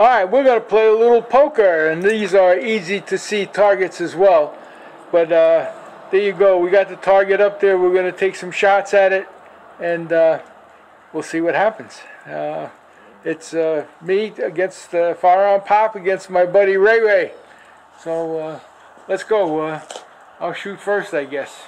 All right, we're going to play a little poker, and these are easy to see targets as well. But uh, there you go. We got the target up there. We're going to take some shots at it, and uh, we'll see what happens. Uh, it's uh, me against uh, Firearm Pop against my buddy Ray Ray. So uh, let's go. Uh, I'll shoot first, I guess.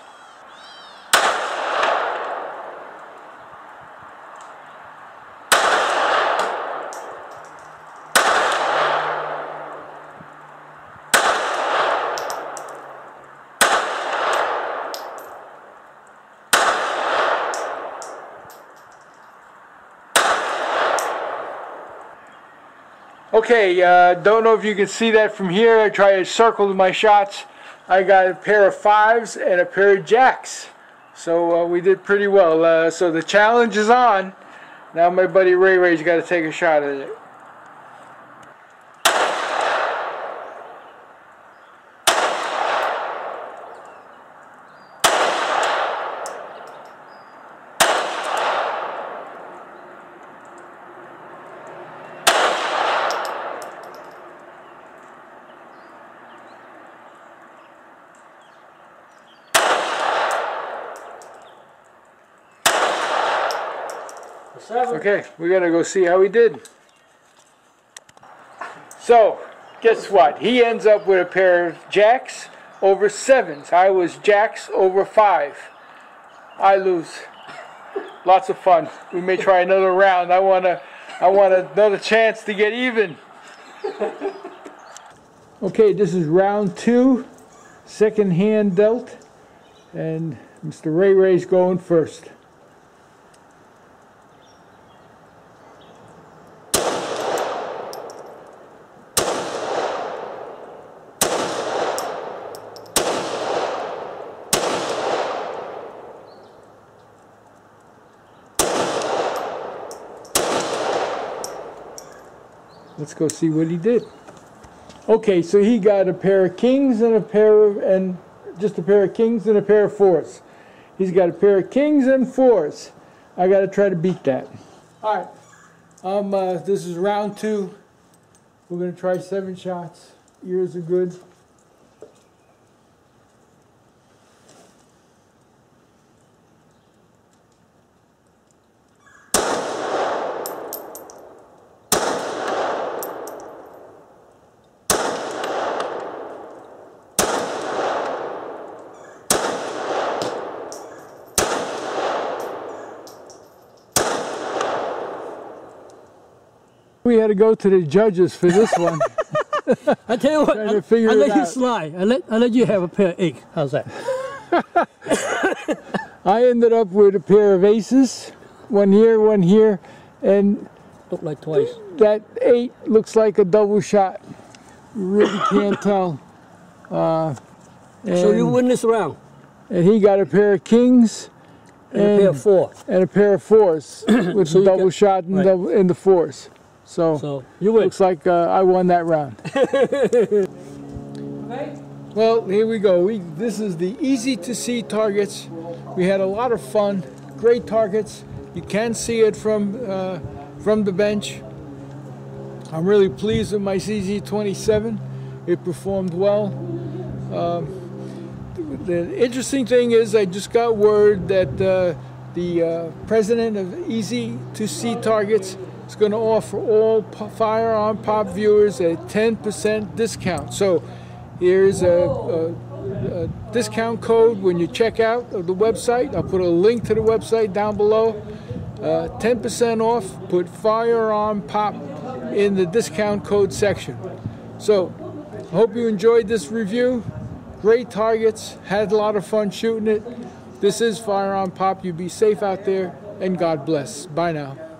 Okay, uh, don't know if you can see that from here. I try to circle my shots. I got a pair of fives and a pair of jacks. So uh, we did pretty well. Uh, so the challenge is on. Now my buddy Ray Ray's got to take a shot at it. Seven. Okay, we gotta go see how he did. So, guess what? He ends up with a pair of jacks over sevens. I was jacks over five. I lose. Lots of fun. We may try another round. I wanna, I want another chance to get even. Okay, this is round two, second hand dealt, and Mr. Ray Ray's going first. Let's go see what he did. Okay, so he got a pair of kings and a pair of, and just a pair of kings and a pair of fours. He's got a pair of kings and fours. I got to try to beat that. All right, um, uh, this is round two. We're going to try seven shots. Ears are good. We had to go to the judges for this one. I tell you what, I, I let you slide. I let, I let you have a pair of egg. How's that? I ended up with a pair of aces, one here, one here, and Look like twice. that eight looks like a double shot. You really can't tell. Uh, So you win this round. And he got a pair of kings And a pair of four. and a pair of fours with So a double got- shot and right. double in the fours. So, So you win. looks like uh, I won that round. Well, here we go. We this is the easy to see targets. We had a lot of fun. Great targets. You can see it from uh, from the bench. I'm really pleased with my CZ27. It performed well. Um, the interesting thing is, I just got word that uh, the uh, president of Easy to See Targets is going to offer all firearm pop viewers a 10% discount. So here's a, a, a discount code when you check out of the website. I'll put a link to the website down below. Uh, 10% off. Put firearm pop in the discount code section. So I hope you enjoyed this review. Great targets. Had a lot of fun shooting it. This is Firearm Pop. You be safe out there, and God bless. Bye now.